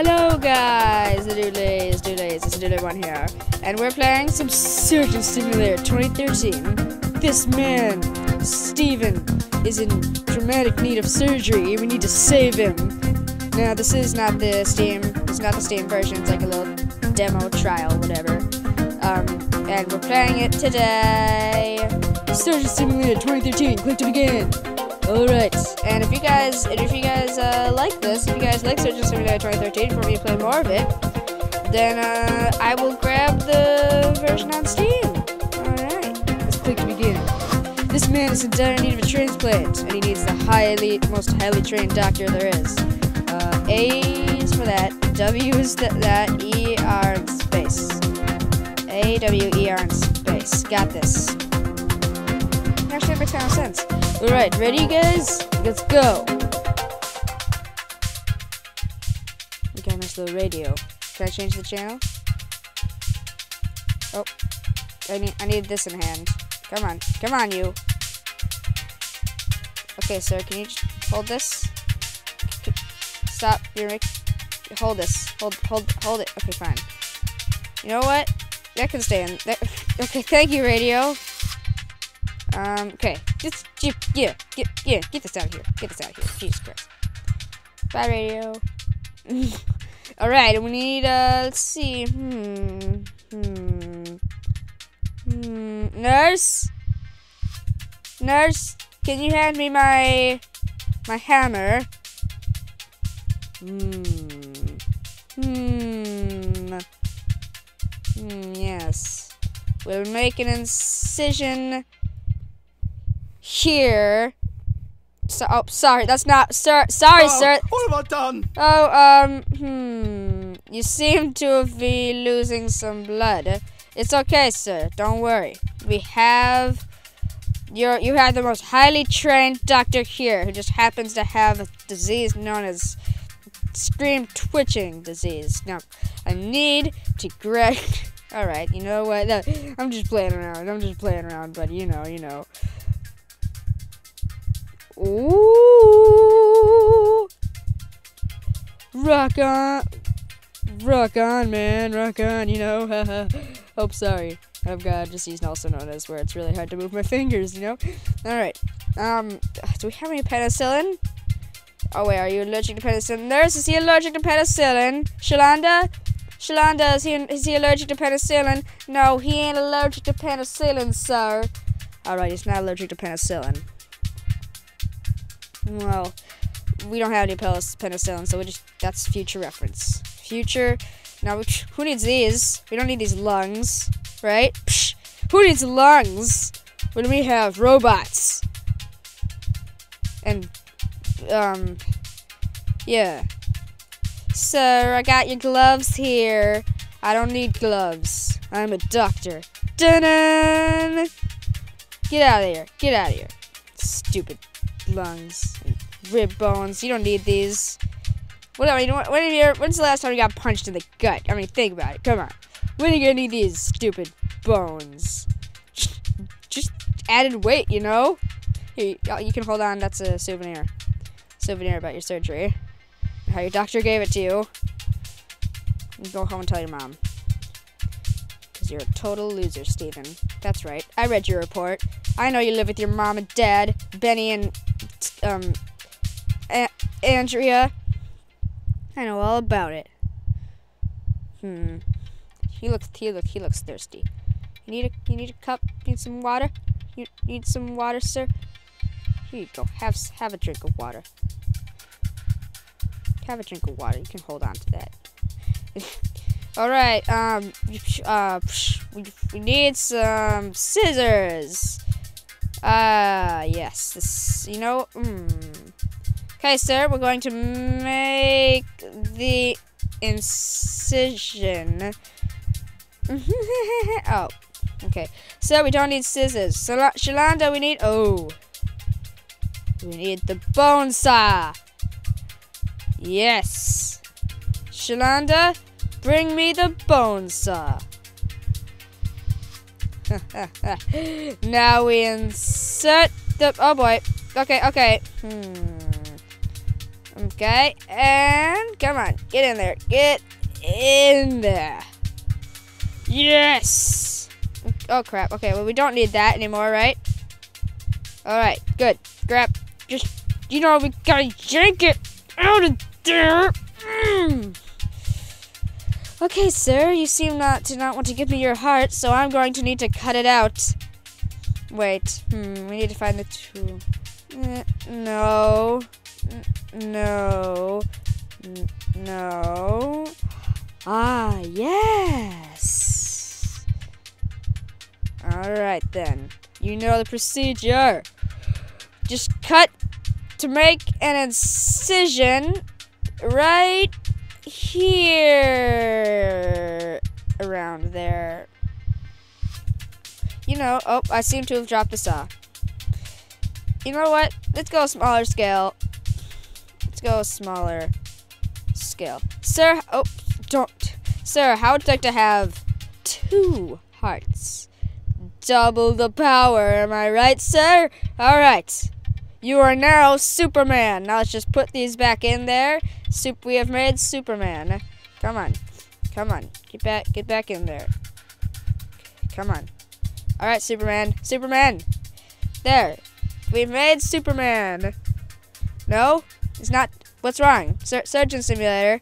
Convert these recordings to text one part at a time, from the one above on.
Hello guys, Doodleys, Doodleys, it's Doodle One here, and we're playing some Surgeon Simulator 2013. This man, Steven, is in dramatic need of surgery, we need to save him. Now, this is not the Steam, it's not the Steam version, it's like a little demo trial, whatever. Um, and we're playing it today. Surgeon Simulator 2013, click to begin. Alright, and if you guys, and if you guys uh, like this, if you guys like Surgeon Simulator 2013 for me to play more of it, then uh, I will grab the version on Steam. Alright, let's click to begin. This man is in dire need of a transplant, and he needs the highly, most highly trained doctor there is. Uh, A is for that, W is th that, E, R in space. A, W, E, R in space. Got this. Actually, that makes kind of sense. Alright, ready, guys? Let's go. Okay, I missed the radio. Can I change the channel? Oh, I need I need this in hand. Come on, come on, you. Okay, sir, can you hold this? Stop. You're making Hold this. Hold, hold, hold it. Okay, fine. You know what? That can stay in. That, okay, thank you, radio. Um, okay. Just, yeah, yeah, get, yeah, get this out of here. Get this out of here. Jesus Christ. Bye, radio. Alright, we need, uh, let's see. Hmm. Hmm. Hmm. Nurse? Nurse, can you hand me my, my hammer? Hmm. Hmm. Hmm, yes. We'll make an incision here. So, oh, sorry, that's not, sir. Sorry, Oh, sir. What have I done? Oh, um, hmm. You seem to be losing some blood. It's okay, sir. Don't worry. We have. You're, you have the most highly trained doctor here who just happens to have a disease known as scream twitching disease. Now, I need to grab. Alright, you know what? No, I'm just playing around. I'm just playing around, but you know, you know. Ooh. Rock on. Rock on, man. Rock on, you know. oh, sorry. I've got just used also known as where it's really hard to move my fingers, you know? Alright. Um, do we have any penicillin? Oh, wait, are you allergic to penicillin? Nurse, is he allergic to penicillin? Shalanda? Shalanda, is he, is he allergic to penicillin? No, he ain't allergic to penicillin, sir. Alright, he's not allergic to penicillin. Well, we don't have any penicillin, so we just that's future reference. Future. Now, who needs these? We don't need these lungs, right? Psh, who needs lungs when we have robots? And, um, yeah. Sir, I got your gloves here. I don't need gloves. I'm a doctor. Dun-dun! Get out of here. Get out of here. Stupid and rib bones. You don't need these. What, I mean, when you, when's the last time you got punched in the gut? I mean, think about it. Come on. When are you gonna need these stupid bones? Just added weight, you know? Here, you can hold on. That's a souvenir. Souvenir about your surgery. How your doctor gave it to you. you go home and tell your mom. Because you're a total loser, Steven. That's right. I read your report. I know you live with your mom and dad, Benny and um, A Andrea. I know all about it. Hmm. He looks. He look. He looks thirsty. You need a. You need a cup. Need some water. You need some water, sir. Here you go. Have have a drink of water. Have a drink of water. You can hold on to that. all right. Um. Uh. We, we need some scissors. Ah, uh, yes. This, you know, mm. Okay, sir, we're going to make the incision. oh, okay. So we don't need scissors. Sal Shalanda, we need, oh. We need the bone saw. Yes. Shalanda, bring me the bone saw. now we insert the. Oh boy. Okay, okay. Hmm. Okay, and come on, get in there. Get in there. Yes! Oh crap, okay, well we don't need that anymore, right? Alright, good. Grab, just, you know, we gotta yank it out of there. Mm. Okay, sir, you seem not to not want to give me your heart, so I'm going to need to cut it out. Wait, hmm, we need to find the tool. No. No. No. Ah, yes. Alright then. You know the procedure. Just cut to make an incision right here know, oh, I seem to have dropped a saw. You know what? Let's go a smaller scale. Let's go a smaller scale. Sir, oh, don't. Sir, how would you like to have two hearts? Double the power, am I right, sir? Alright. You are now Superman. Now let's just put these back in there. Soup we have made Superman. Come on. Come on. Get back get back in there. Come on. Alright, Superman. Superman! There. We've made Superman. No? It's not. What's wrong? Sur Surgeon Simulator.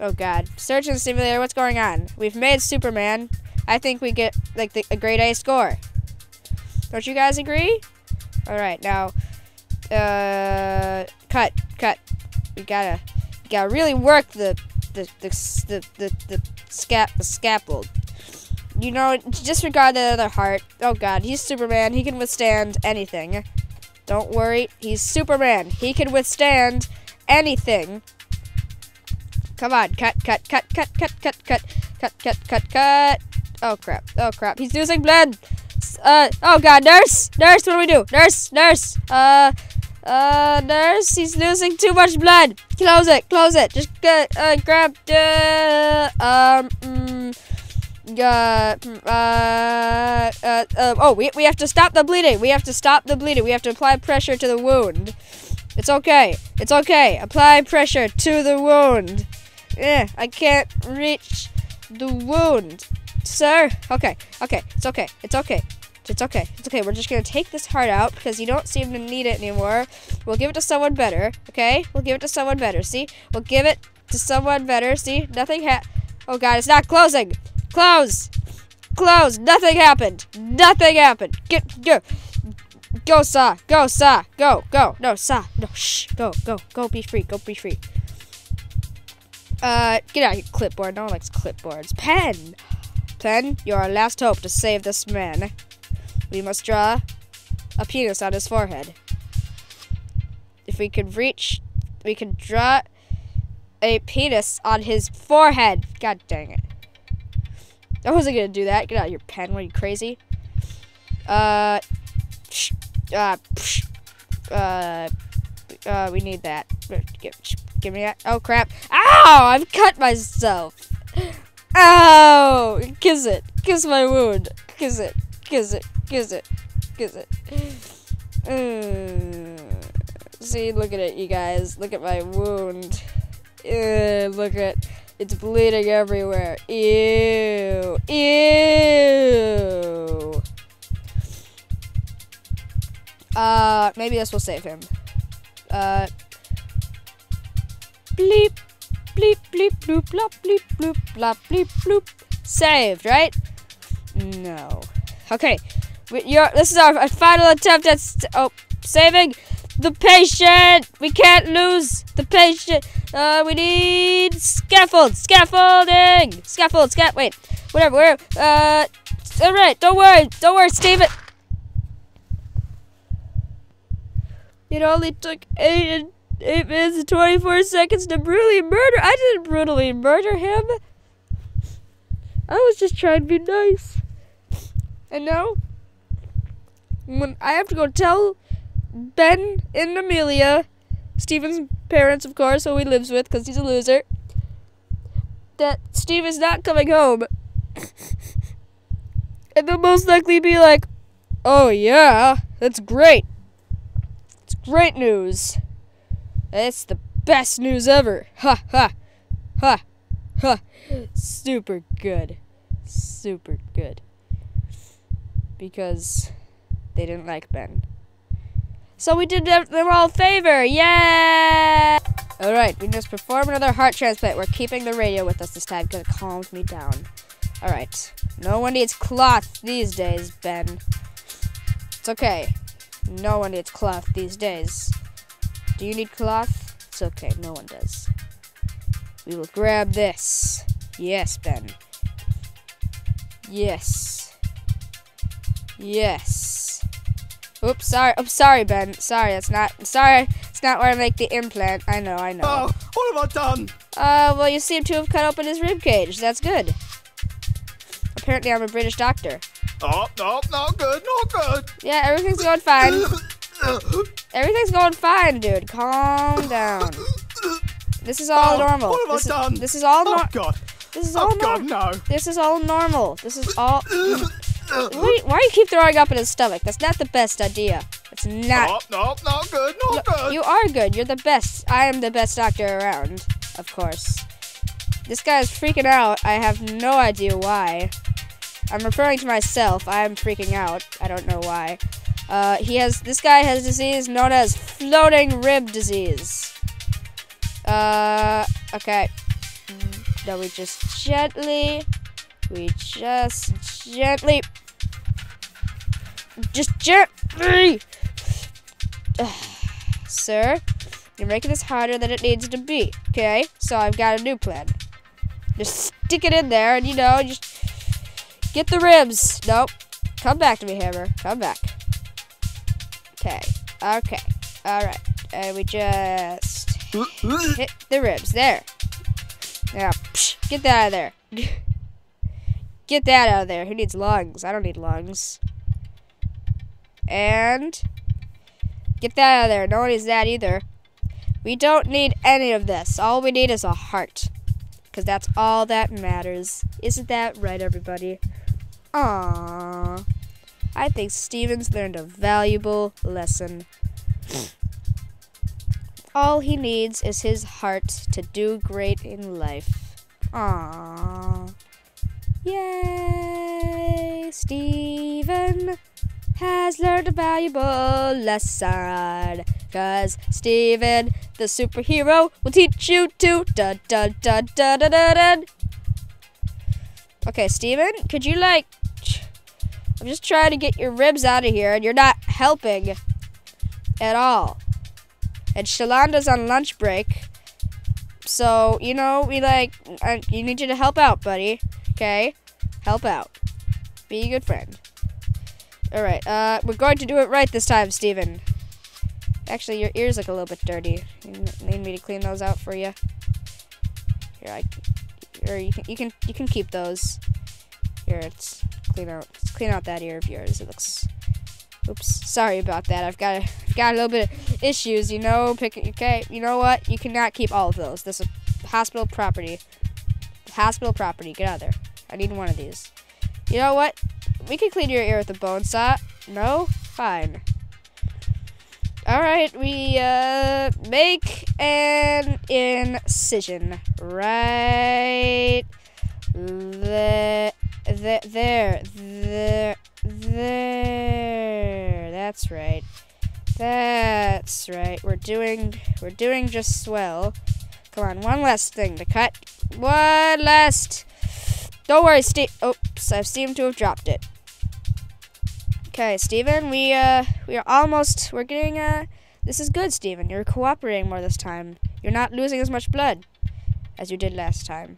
Oh God. Surgeon Simulator, what's going on? We've made Superman. I think we get, like, the, a grade A score. Don't you guys agree? Alright, now uh, cut, cut. We gotta, gotta really work the, the, the, the, the, the, scap, the scaffold. You know, disregard the other heart. Oh God, he's Superman. He can withstand anything. Don't worry, he's Superman. He can withstand anything. Come on, cut, cut, cut, cut, cut, cut, cut, cut, cut, cut, cut. Oh crap! Oh crap! He's losing blood. Uh, oh God, nurse, nurse, what do we do? Nurse, nurse. Uh, uh, nurse, he's losing too much blood. Close it, close it. Just get, uh, grab, uh, um, mm, uh, uh, uh, uh, oh, we, we have to stop the bleeding. We have to stop the bleeding. We have to apply pressure to the wound. It's okay. It's okay. Apply pressure to the wound. Eh, I can't reach the wound. Sir? Okay, okay, it's okay. It's okay. It's okay. It's okay. We're just gonna take this heart out because you don't seem to need it anymore. We'll give it to someone better. Okay? We'll give it to someone better. See? We'll give it to someone better. See? Nothing ha- Oh god, it's not closing. Close. Close. Nothing happened. Nothing happened. Get go. Go, Sa! Go, Saw. Go, go. No, Sa! No, shh. Go, go, go. Be free. Go, be free. Uh, get out your clipboard. No one likes clipboards. Pen. Pen, you're our last hope to save this man. We must draw a penis on his forehead. If we could reach, we could draw a penis on his forehead. God dang it. I wasn't gonna do that. Get out of your pen. Are you crazy? Uh, uh, uh, uh, we need that. Give, give me that. Oh crap! Ow! I've cut myself. Ow! Kiss it. Kiss my wound. Kiss it. Kiss it. Kiss it. Kiss it. Mm. See, look at it, you guys. Look at my wound. Ew, look at it's bleeding everywhere. Ew. Ew. Uh, maybe this will save him. Uh, bleep, bleep, bleep, bloop, blop, bleep, bloop, blop, bleep, bloop. Saved, right? No. Okay, you're, this is our, our final attempt at oh, saving the patient. We can't lose the patient. Uh, we need scaffold, scaffolding, scaffold, scat. Wait, whatever. Where? Uh, all right. Don't worry. Don't worry, Steven. It only took eight and eight minutes and twenty four seconds to brutally murder. I didn't brutally murder him. I was just trying to be nice. And now when I have to go tell Ben and Amelia, Steven's parents, of course, who he lives with because he's a loser, that Steve is not coming home. and they'll most likely be like, oh yeah, that's great. It's great news. It's the best news ever. Ha ha ha ha. Super good. Super good. Because they didn't like Ben. So we did them all a favor. Yeah! Alright, we just perform another heart transplant. We're keeping the radio with us this time because it calms me down. Alright. No one needs cloth these days, Ben. It's okay. No one needs cloth these days. Do you need cloth? It's okay, no one does. We will grab this. Yes, Ben. Yes. Yes. Oops, sorry. I'm sorry, Ben. Sorry, that's not. Sorry, it's not where I make the implant. I know, I know. Oh, what have I done? Uh, well, you seem to have cut open his rib cage. That's good. Apparently, I'm a British doctor. Oh, no, not good, not good. Yeah, everything's going fine. Everything's going fine, dude. Calm down. This is all Oh, normal. what have I this, is, done? this is all Oh, normal. God. This is Oh, all God, normal. no. This is all normal. This is all. Why, why do you keep throwing up in his stomach? That's not the best idea. It's not. No, no, not good, not good. You are good. You're the best. I am the best doctor around, of course. This guy is freaking out. I have no idea why. I'm referring to myself. I'm freaking out. I don't know why. Uh, he has. This guy has disease known as floating rib disease. Uh, okay. Now we just gently. We just gently. Just gently. Sir, you're making this harder than it needs to be. Okay? So I've got a new plan. Just stick it in there and, you know, just get the ribs. Nope. Come back to me, Hammer. Come back. Okay. Okay. Alright. And we just hit the ribs. There. Now, psh, get that out of there. get that out of there. Who needs lungs? I don't need lungs. And get that out of there. No one needs that either. We don't need any of this. All we need is a heart. Because that's all that matters. Isn't that right, everybody? Aww. I think Steven's learned a valuable lesson. All he needs is his heart to do great in life. Aww. Yay! Steven has learned a valuable lesson. Cause Steven, the superhero, will teach you to da da da da da da da. Okay, Steven, could you like. I'm just trying to get your ribs out of here, and you're not helping at all. And Shalanda's on lunch break. So, you know, we like. I, you need you to help out, buddy. Okay? Help out. Be a good friend. Alright, uh, we're going to do it right this time, Steven. Actually, your ears look a little bit dirty. You need me to clean those out for you? Here, I, or you can, you can, you can keep those. Here, let's clean out, let's clean out that ear of yours. It looks, oops, sorry about that. I've got, got a little bit of issues, you know. Pick, okay, you know what? You cannot keep all of those. This is hospital property. Hospital property. Get out of there. I need one of these. You know what? We can clean your ear with a bone saw. No? Fine. Alright, we uh make an incision. Right the, the, there. There. There. That's right. That's right. We're doing we're doing just swell. Come on, one last thing to cut. One last don't worry, Steve. Oops, I seem to have dropped it. Okay, Steven, we uh we are almost we're getting uh this is good, Steven. You're cooperating more this time. You're not losing as much blood as you did last time.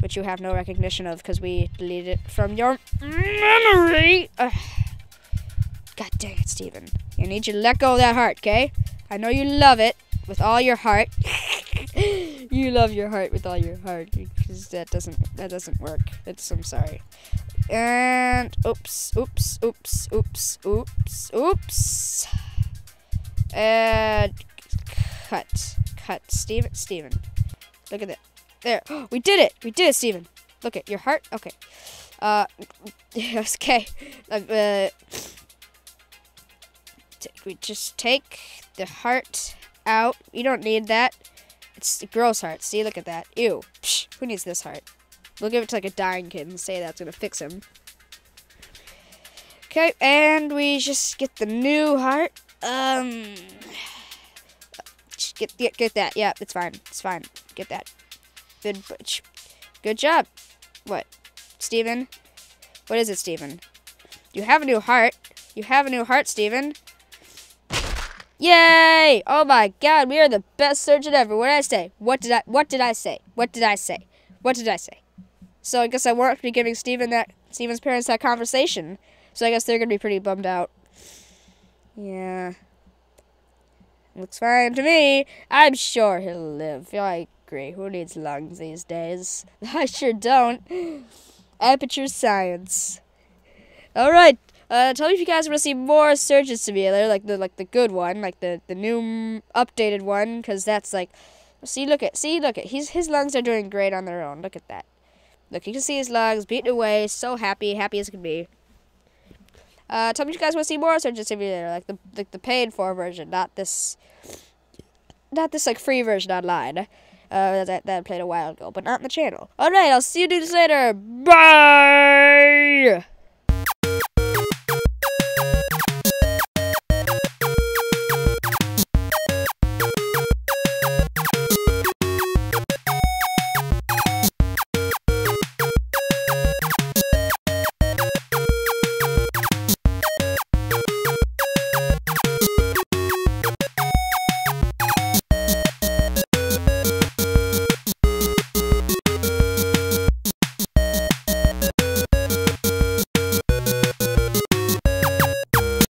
Which you have no recognition of because we deleted it from your memory. Ugh. God dang it, Steven. I need you to let go of that heart, okay? I know you love it with all your heart. you love your heart with all your heart because that doesn't that doesn't work. It's I'm sorry. And oops, oops, oops, oops, oops, oops. And cut, cut. Steven, Steven. Look at that. There. We did it. We did it, Steven. Look at your heart. Okay. Uh, okay. Uh, uh, we just take the heart out. You don't need that. It's a gross heart. See, look at that. Ew. Psh, who needs this heart? We'll give it to like a dying kid and say that's gonna fix him. Okay, and we just get the new heart. Um, get get get that. Yeah, it's fine. It's fine. Get that. Good, good job. What, Steven? What is it, Steven? You have a new heart. You have a new heart, Steven. Yay! Oh my god, we are the best surgeon ever. What did I say? What did I what did I say? What did I say? What did I say? So I guess I won't be giving Steven that Steven's parents that conversation. So I guess they're gonna be pretty bummed out. Yeah. Looks fine to me. I'm sure he'll live. I agree. Who needs lungs these days? I sure don't. Aperture science. All right. Uh, tell me if you guys want to see more Surgeon Simulator, like the like the good one, like the the new updated one, because that's like, see, look at, see, look at, he's his lungs are doing great on their own. Look at that. Look, you can see his lungs beating away, so happy, happy as can be. Uh, tell me if you guys want to see more Surgeon Simulator, like the like the paid for version, not this, not this like free version online. Uh, that that played a while ago, but not on the channel. All right, I'll see you dudes later. Bye.